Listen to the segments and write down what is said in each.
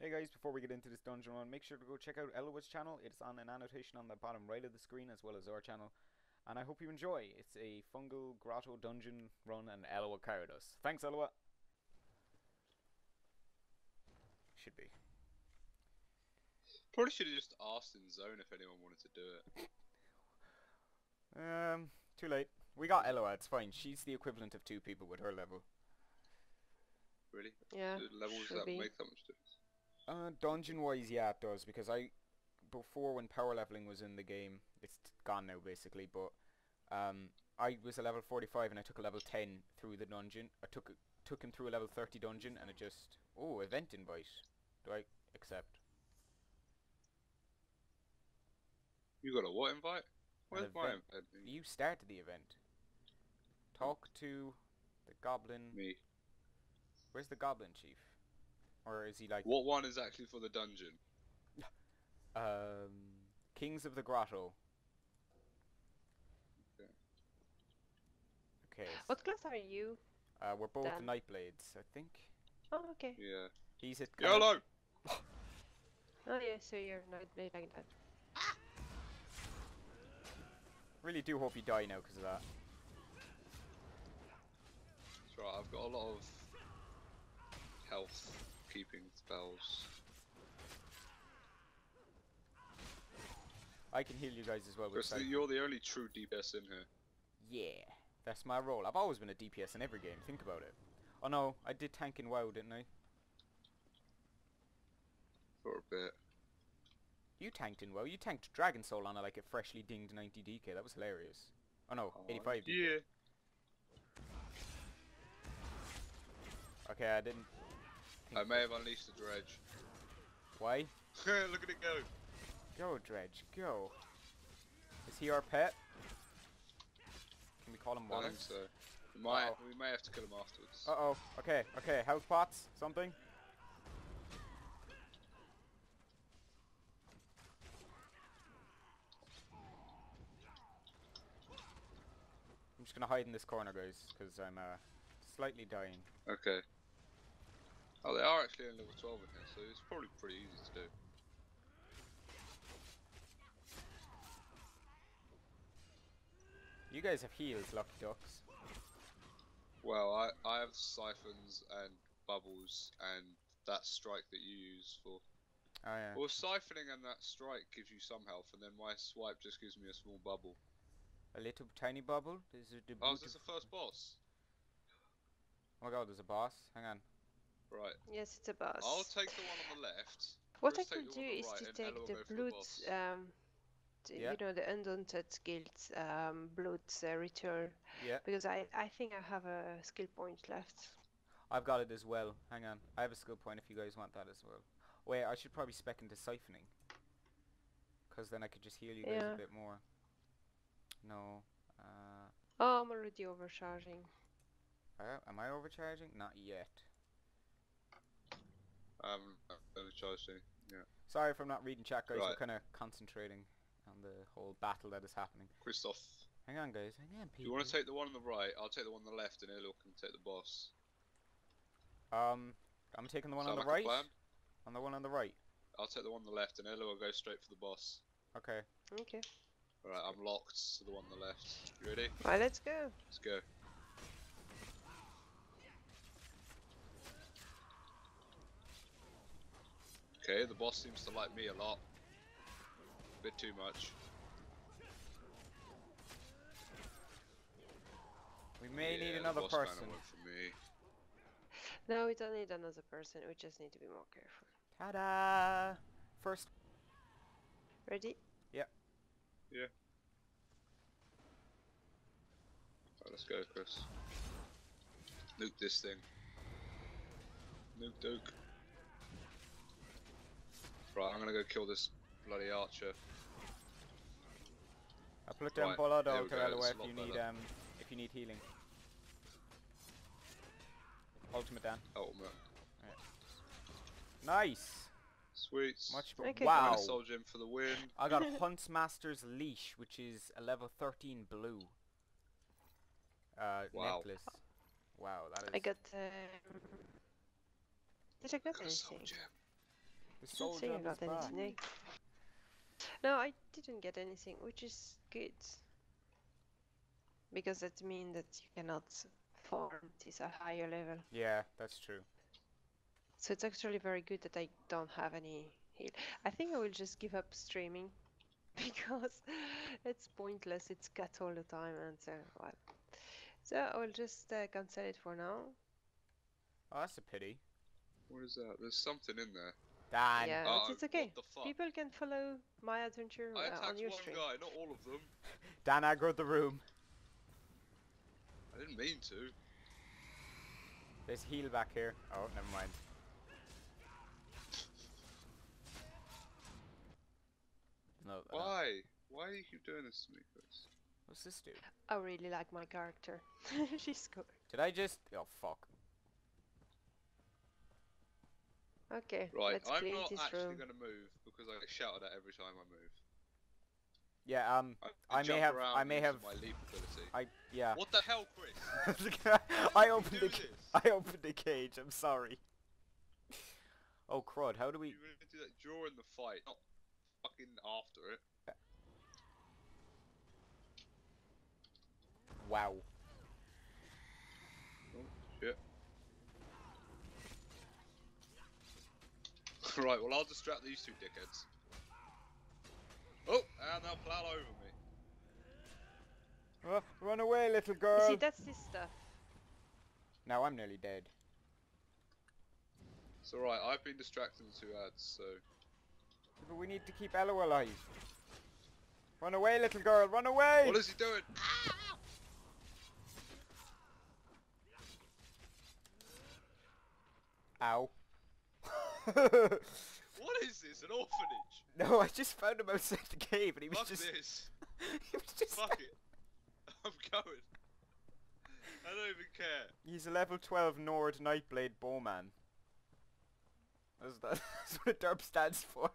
Hey guys, before we get into this dungeon run, make sure to go check out Elloa's channel. It's on an annotation on the bottom right of the screen as well as our channel. And I hope you enjoy. It's a fungal grotto dungeon run and Elloa carried us. Thanks Elloa! Should be. Probably should have just asked in zone if anyone wanted to do it. Um, too late. We got Elloa, it's fine. She's the equivalent of two people with her level. Really? Yeah, Do levels should that be. make that much difference? Uh, dungeon wise, yeah, it does because I, before when power leveling was in the game, it's gone now basically. But um, I was a level 45 and I took a level 10 through the dungeon. I took took him through a level 30 dungeon and it just oh event invite. Do I accept? You got a what invite? Where's my invite? You started the event. Talk to the goblin. Me. Where's the goblin chief? Or is he like What one is actually for the dungeon? um Kings of the Grotto? Okay. Okay. s- What class are you? Uh, we're both Dan? Nightblades, I think. Oh, okay. Yeah. He's at YOLO! Oh, yeah, so you're not blade like that. Really do hope you die now because of that. That's right, I've got a lot of health keeping spells. I can heal you guys as well sight. you're the only true DPS in here. Yeah, that's my role. I've always been a DPS in every game. Think about it. Oh no, I did tank in WoW, didn't I? For a bit. You tanked in WoW. You tanked Dragon Soul on a, like a freshly dinged 90 DK. That was hilarious. Oh no, Oh, 85 DK. Yeah. Okay, I didn't. I may have unleashed the dredge. Why? Look at it go. Go, Dredge, go. Is he our pet? Can we call him one? I think so. We might, Uh-oh. we may have to kill him afterwards. Uh oh. Okay, okay. Health pots? Something? I'm just gonna hide in this corner, guys, because I'm uh, slightly dying. Okay. Oh, they are actually in level 12 in here, so it's probably pretty easy to do. You guys have heals, lucky ducks. Well, I, I have siphons and bubbles and that strike that you use for. Oh yeah. Well, siphoning and that strike gives you some health, and then my swipe just gives me a small bubble. A little tiny bubble. This is the Oh, is this the first boss? Oh my god, there's a boss. Hang on. Right. Yes, it's a boss. I'll take the one on the left. what I Chris, take could do one on the is right, to take the go for the blood, um, t- Yeah. you know, the Undaunted Guild um, blood uh, return, Yeah, because I, I think I have a skill point left. I've got it as well. Hang on. I have a skill point if you guys want that as well. Wait, I should probably spec into siphoning. Because then I could just heal you guys Yeah. a bit more. No. Uh, Oh, I'm already overcharging. uh, am I overcharging? Not yet. Um, only charged any. Yeah. Sorry if I'm not reading chat, guys. We're kind of concentrating on the whole battle that is happening. Christoph, Hang on, guys. Hang on, do you want to take the one on the right? I'll take the one on the left, and Elo can take the boss. Um, I'm taking the one on the like a right. plan? On the one on the right. I'll take the one on the left, and Elo will go straight for the boss. Okay. Okay. Alright, I'm locked to the one on the left. You ready? Right, let's go. Let's go. Okay, the boss seems to like me a lot. A bit too much. We may Yeah, need the another boss person. for me. No, we don't need another person. We just need to be more careful. Ta-da! First. Ready? Yeah. Yeah. Right, let's go, Chris. Nuke this thing. Nuke Duke. Right, I'm gonna go kill this bloody archer. I put down Right, blood there we altar go, Elloa it's a if lot you need better. um if you need healing. Ultimate Dan. Ultimate. Nice. Sweet. Much Okay. wow. Soul Gem for the win. I got Huntsmaster's leash, which is a level 13 blue. Uh, Wow. necklace. Wow, that is. I got. Um... Did I get Got anything? Gem. The Don't say you is got back. anything. No, I didn't get anything, which is good. Because that means that you cannot farm this a higher level. Yeah, that's true. So it's actually very good that I don't have any heal. I think I will just give up streaming because it's pointless. It's cut all the time and so well. So I will just uh, cancel it for now. Oh, that's a pity. What is that? There's something in there. Dan. yeah, Oh, but it's okay. What the fuck? People can follow my adventure I uh, attacked on your one guy, not all of them. Dan aggroed the room. I didn't mean to. There's heal back here. Oh, never mind. No. no. Why? Why do you keep doing this to me, Chris? What's this do? I really like my character. She's good. Did I just? Oh fuck. Okay, Right, let's I'm clean not this actually room. going to move because I get shouted at every time I move. Yeah. Um. I, I may jump have- I may have- my leap ability. I. Yeah. What the hell, Chris? I opened the. this? I opened the cage. I'm sorry. Oh crud! How do we? You really do that during the fight, not fucking after it. Wow. Oh, shit. Right, well I'll distract these two dickheads. Oh, and they'll plow over me. Uh, run away, little girl. see, that's this stuff. Now I'm nearly dead. It's alright, I've been distracting the two ads, so... But we need to keep Elo alive. Run away, little girl. Run away. What is he doing? Ow. What is this, an orphanage? no, I just found him outside the cave, and he was Fuck just. this. he was just. Fuck it. I'm going. I don't even care. He's a level 12 Nord Nightblade Bowman. That's, that, that's what a derp stands for.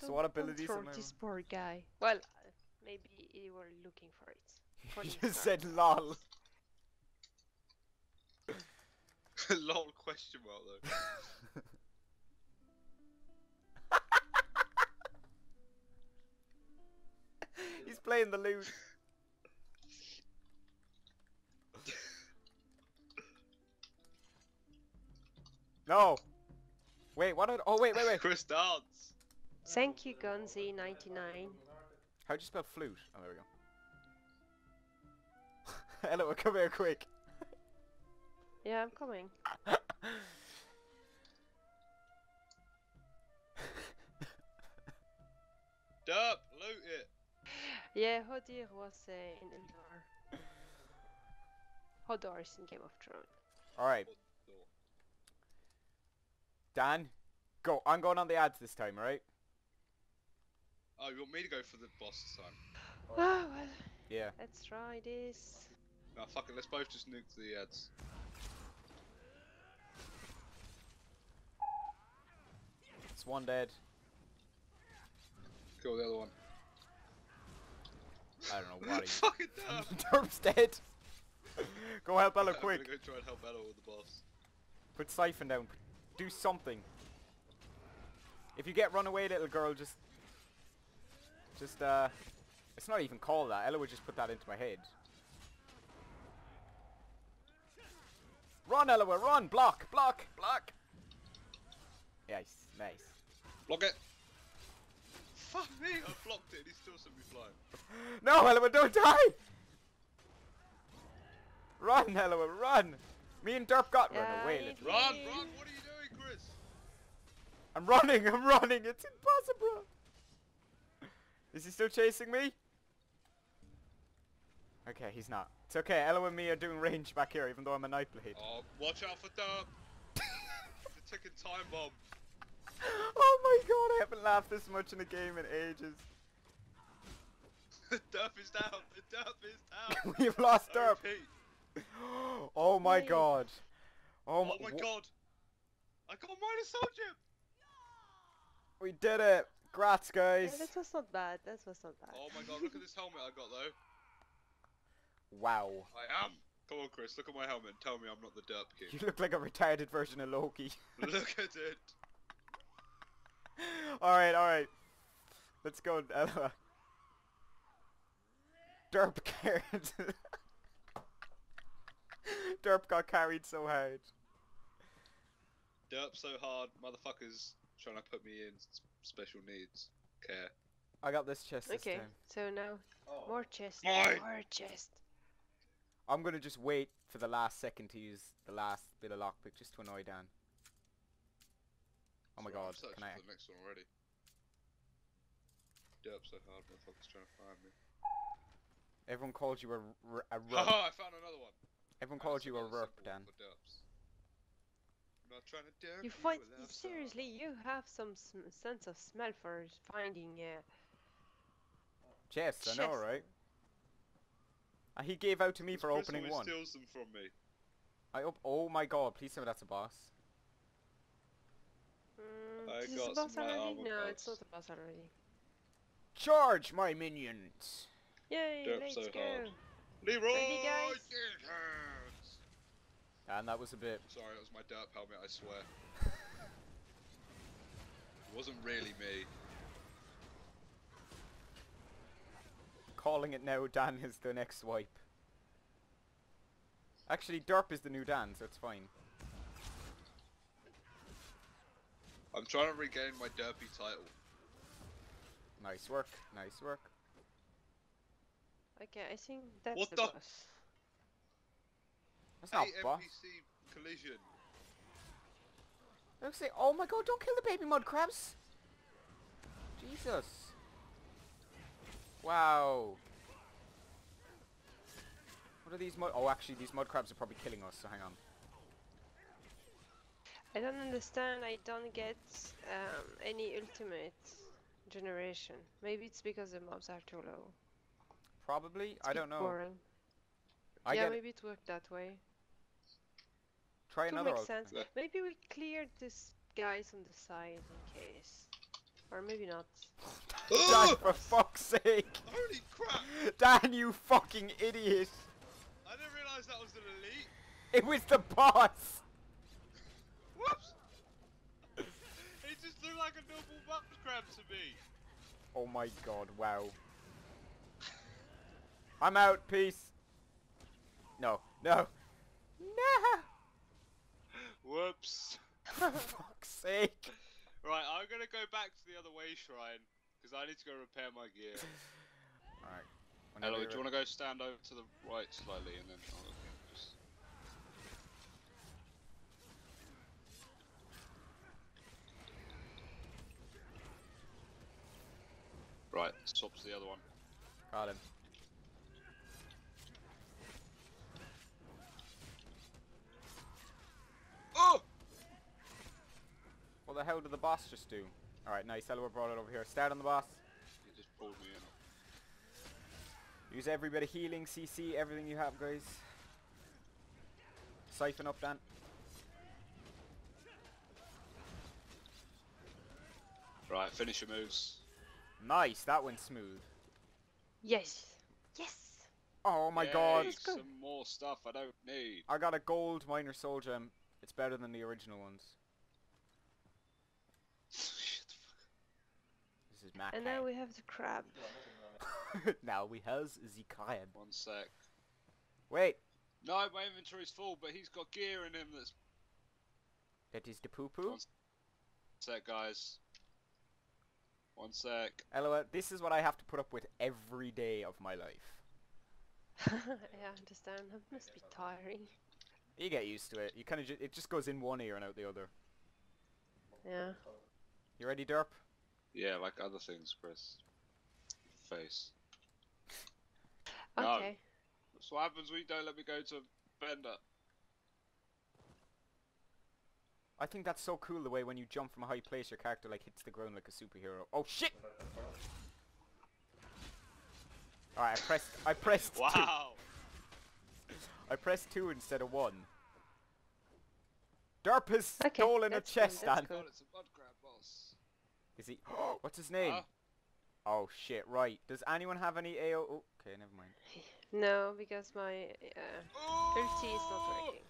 So what Don't- don't abilities throw am I this poor guy. Well, uh, maybe you were looking for it. For You just said lol. Lol question mark though. He's playing the lute. no. Wait, what? Did, oh, wait, wait, wait. Chris dance. Thank you, Gonzi99. How'd you spell flute? Oh, there we go. Hello, come here quick. Yeah, I'm coming. Derp, loot it. Yeah, Hodir was uh, in Ulduar. Hodor is in Game of Thrones. Alright, Dan, go. I'm going on the ads this time, alright? Oh, you want me to go for the boss this time? Oh, well, Yeah. let's try this. No, fuck it, let's both just nuke the ads. One dead. Kill the other one. I don't know what he... Fucking derp. Derp's dead. go help Ella I'm quick. gonna go try and help Ella with the boss. Put Siphon down. Do something. If you get run away, little girl, just... Just, uh... It's not even called that. Ella would just put that into my head. Run, Ella, run! Block! Block! Block! Nice, nice. Block it. Fuck me, I blocked it and he still sent me flying. No, Ella, don't die! Run, Ella, run! Me and Derp got run away, little. Run, run, what are you doing, Chris? I'm running, I'm running, it's impossible! Is he still chasing me? Okay, he's not. It's okay, Ella and me are doing range back here, even though I'm a Nightblade. Oh, watch out for Derp. the ticking time bomb. oh my god, I haven't laughed this much in a game in ages. The derp is down, the Derp is down. We've lost I Derp! oh my Yay. god. Oh, Oh my, my god. I got a minus soldier. We did it! Grats, Yeah, guys! that was not bad. That was not bad. Oh my god, look at this helmet I got though. Wow. I am Come on, Chris. Look at my helmet tell me I'm not the derp king. You look like a retarded version of Loki. look at it. alright, alright. Let's go, Ella. Uh, Derp carried. Derp got carried so hard. Derp so hard, motherfuckers trying to put me in special needs. Care. I got this chest this Okay, time. so now oh. more chest, Mine. more chest. I'm gonna just wait for the last second to use the last bit of lockpick just to annoy Dan. Oh my Sorry, I'm god, searching can I... for the next one already. Derp so hard, motherfuckers trying to find me. Everyone called you a, r- a rup. Haha, I found another one. Everyone And called you a another rup, simple one Dan. I'm not trying to derp You find a love seriously, you have some sm- sense of smell for finding uh, Chest, I know, right? Uh, he gave out to me This for opening always one. steals them from me. I op- Oh my god, please tell me that's a boss. Mm, I this is got a boss already? armor No, it's not a boss already. Charge my minions! Yay, Derp let's so go. hard. Leroy guys? Jenkins! And that was a bit... Sorry, that was my derp helmet, I swear. it wasn't really me. Calling it now, Dan is the next wipe. Actually, Derp is the new Dan, so it's fine. I'm trying to regain my derpy title. Nice work, nice work. Okay, I think that's What the, the- boss. That's not Hey, boss. NPC collision. Don't say, oh my god, don't kill the baby mud crabs! Jesus. Wow. What are these mud- oh actually these mud crabs are probably killing us, so hang on. I don't understand. I don't get um, any ultimate generation. Maybe it's because the mobs are too low. Probably? It's I a bit don't know. Boring. I yeah, maybe it worked that way. try Could another make alt- sense. Yeah. Maybe we cleared this guys on the side in case, or maybe not. Dan, for fuck's sake! Holy crap! Dan, you fucking idiot! I didn't realise that was an elite. It was the boss! Whoops! it just looked like a normal butt crab to me. Oh my god, wow. I'm out, peace. No, no. No! Whoops. For fuck's sake. Right, I'm gonna go back to the other way shrine because I need to go repair my gear. Alright. Hello, do you want to go stand over to the right slightly and then I'll just... Right, swap to the other one. Got him. Oh! What the hell did the boss just do? Alright, nice. Elloa brought it over here. Start on the boss. He just pulled me in. Use every bit of healing, CC, everything you have, guys. Siphon up, Dan. Right, finish your moves. Nice, that went smooth. Yes. Yes. Oh my Yay, god. Let's go. Some more stuff I don't need. I got a gold minor soul gem. It's better than the original ones. Shut the fuck This is Mac. And now we have the crab. now we has the crab. One sec. Wait, No, my inventory's full, but he's got gear in him that's... that is the poo poo. One sec, guys. One sec. Elloa, this is what I have to put up with every day of my life. yeah, I understand. That must be tiring. You get used to it. You kind of ju- it just goes in one ear and out the other. Yeah. You ready, Derp? Yeah, like other things, Chris. Face. No. Okay. That's what happens when you don't let me go to Bender. I think that's so cool the way when you jump from a high place your character like hits the ground like a superhero. Oh shit! Alright, I pressed I pressed two. Wow! I pressed two instead of one. Derp has Okay, stolen a chest, that's Dan. cool. It's a mud crab boss. Is he? What's his name? Huh? Oh shit! Right. Does anyone have any AO? Oh, okay, never mind. No, because my uh, ulti is not working.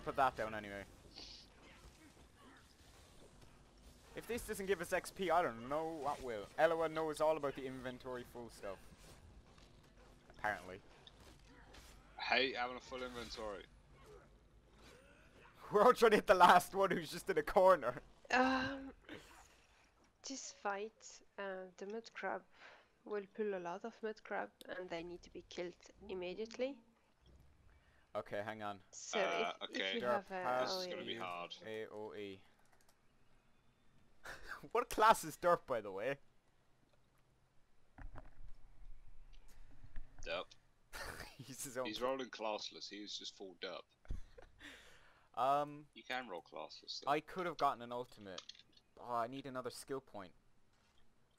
I put that down anyway. If this doesn't give us XP, I don't know what will. Elloa knows all about the inventory full stuff. Apparently. Hate having a full inventory. We're all trying to hit the last one who's just in a corner. Um, this fight, uh, the mud crab will pull a lot of mud crab, and they need to be killed immediately. Okay, hang on. So Uh, if, okay. if you Derp have a This is gonna be hard. AOE. what class is Derp, by the way? Dup. He's his own. He's rolling classless. He is just full dup. um, You can roll classless. Though. I could have gotten an ultimate. Oh, I need another skill point. point,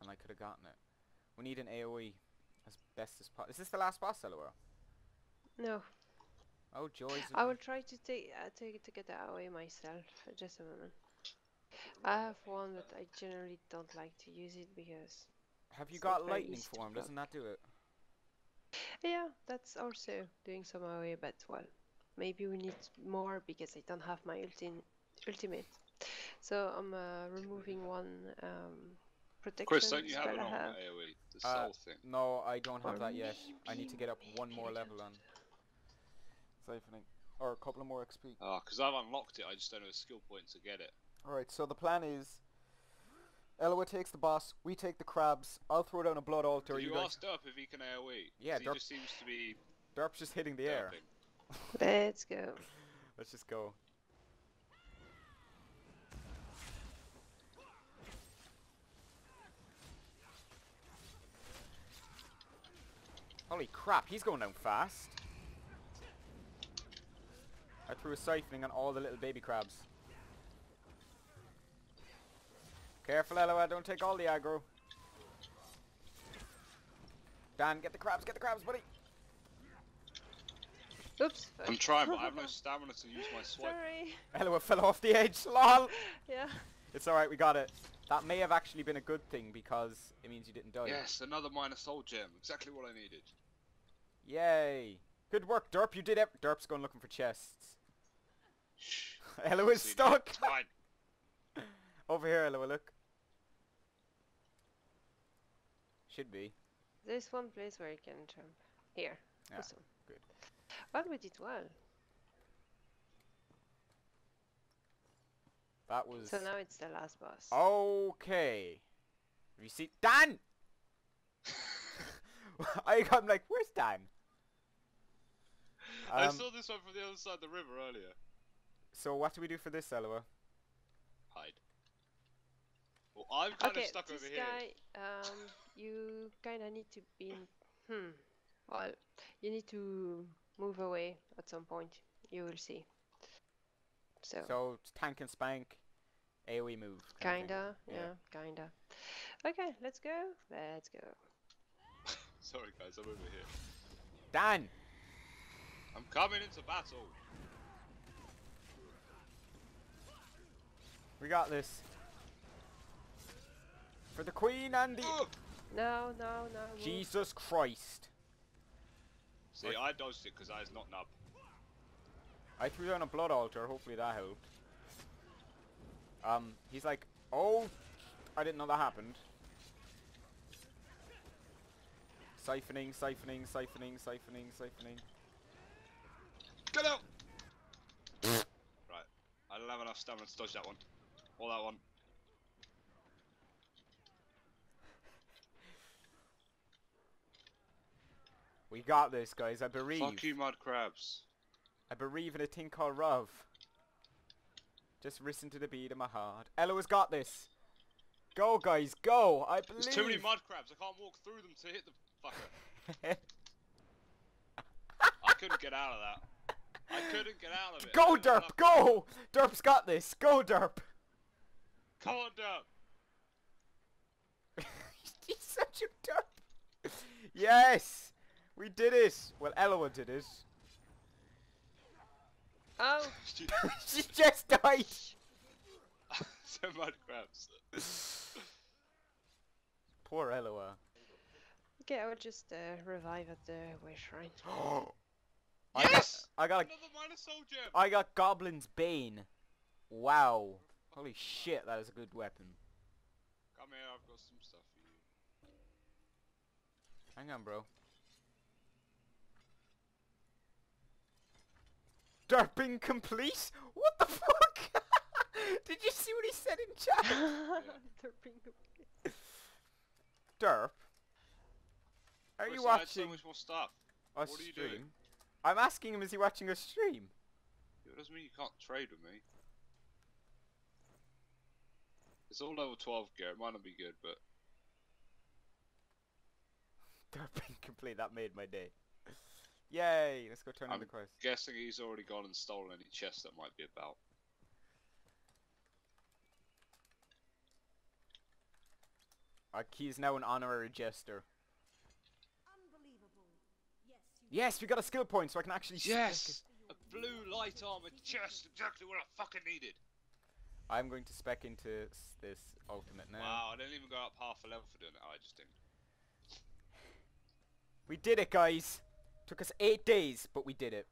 and I could have gotten it. We need an AOE as best as possible. Is this the last boss, LOL? No, Oh, joys. I will try to take uh, to, to get that away myself. uh, Just a moment. I have one, but I generally don't like to use it because Have you got lightning easy to form? Doesn't that do it? yeah, that's also doing some AoE. But well, maybe we need more because I don't have my ulti ultimate. So I'm uh, removing one um, protection Chris, don't you have spell an I have. AoE? The Uh, soul thing. No, I don't have Or that yet. I need to get up one more level on siphoning, or a couple of more XP. Ah, because I've unlocked it. I just don't have a skill point to get it. Alright, so the plan is Elloa takes the boss, we take the crabs, I'll throw down a blood altar, Did you you guys... ask if he can AoE? Yeah, 'Cause he Derp- just seems to be Derp's just hitting the air. Let's go. Let's just go. Holy crap, he's going down fast. I threw a siphoning on all the little baby crabs. Careful, Elloa, don't take all the aggro. Dan, get the crabs, get the crabs, buddy. Oops. I'm trying, but I have no stamina to use my swipe. Sorry. Elloa fell off the edge, lol. Yeah. It's alright, we got it. That may have actually been a good thing because it means you didn't die. Yes, another minor soul gem. Exactly what I needed. Yay. Good work, Derp. You did it. Derp's going looking for chests. Shh. Elo is stuck. Over here, Elo, look. Should be. There's one place where you can jump. Here. Yeah, Awesome. good. Well, we did well. That was... So now it's the last boss. Okay. Have you seen... Dan! I, I'm like, where's Dan? I Um, saw this one from the other side of the river earlier. So what do we do for this, Elloa? Hide. Well, I'm kind okay, of stuck this over here. guy, um, you kind of need to be in, hmm, well, you need to move away at some point. You will see. So, So, tank and spank, AoE move. kind of kinda, yeah. yeah, kinda. Okay, let's go. Let's go. Sorry guys, I'm over here. Dan! I'm coming into battle. We got this. For the Queen and the... Ugh! No, no, no. move. Jesus Christ. See, I dodged it because I was not nub. I threw down a blood altar, hopefully that helped. Um, he's like, oh, I didn't know that happened. Siphoning, siphoning, siphoning, siphoning, siphoning. Get out! right, I don't have enough stamina to dodge that one. Or that one. We got this, guys. I believe. Fuck you, mud crabs. I believe in a thing called love. Just listen to the beat of my heart. Elo's got this. Go, guys, go! I believe. There's too many mud crabs. I can't walk through them to hit the fucker. I couldn't get out of that. I couldn't get out of it. go, Derp, go! Derp's got this. Go, Derp. Come on, Derp. He's such a derp. yes, we did it. Well, Elloa did it. Oh, she just died. so mud crabs. Poor Elloa. Okay, I will just uh, revive at the way shrine. I got, Yes! I got, Another minor soul gem. I got Goblin's Bane. Wow. Holy shit, that is a good weapon. Come here, I've got some stuff for you. Hang on, bro. Derping complete? What the fuck? Did you see what he said in chat? They're being Derp? Are Chris, you I so watching much more stuff. us what are you stream? doing? I'm asking him, is he watching us stream? It doesn't mean you can't trade with me. It's all level 12 gear. It might not be good, but Derping complete, that made my day. Yay, let's go turn in I'm the quest. guessing he's already gone and stolen any chests that might be about. Uh, he's now an honorary jester. Unbelievable. Yes, you Yes, we got a skill point so I can actually. Yes! A blue light armored chest! Exactly what I fucking needed! I'm going to spec into this ultimate now. Wow, I didn't even go up half a level for doing it. I just didn't. We did it, guys. Took us eight days, but we did it.